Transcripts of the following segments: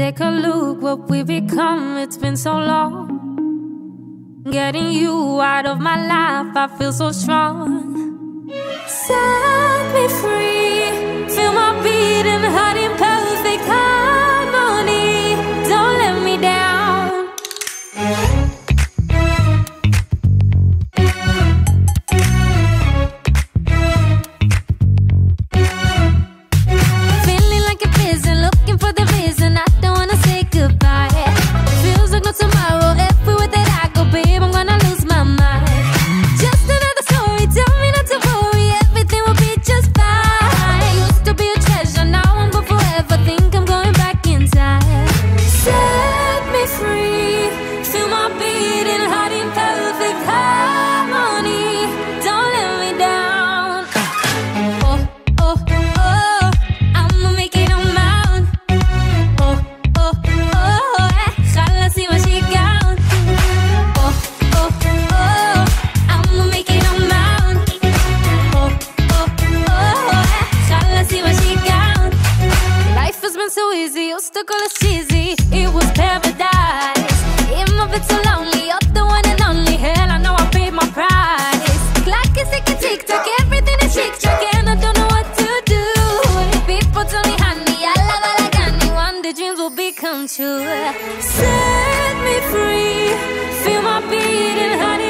Take a look what we become, it's been so long. Getting you out of my life, I feel so strong. Sad to set me free. Feel my beating, honey.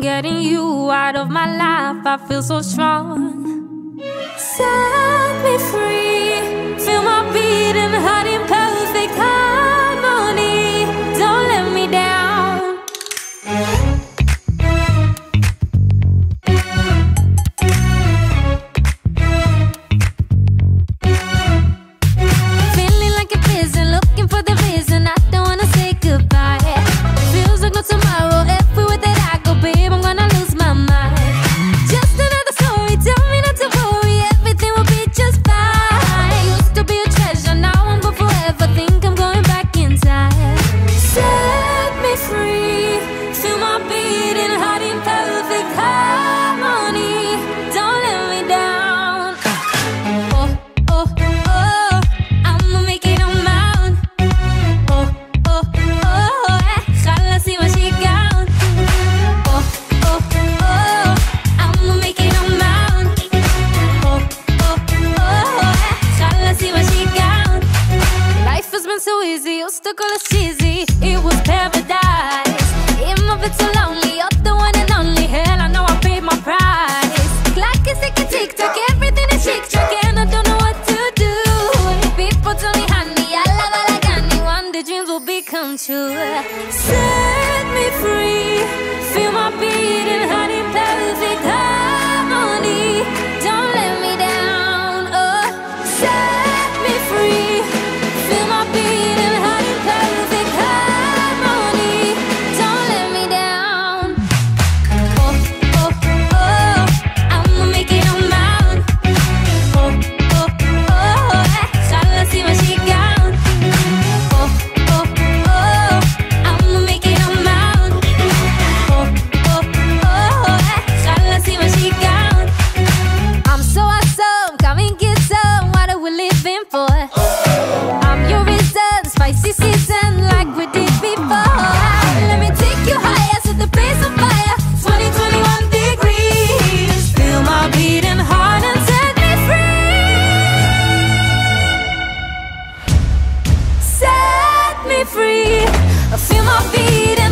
Getting you out of my life, I feel so strong. Set me free. used to call us it was paradise. In my it's so lonely, you're the one and only. Hell, I know I paid my price. Clock is ticking, tick tock, everything is chick tock, and I don't know what to do. People tell me, honey, I love all I got, one day dreams will become true. So ouvir.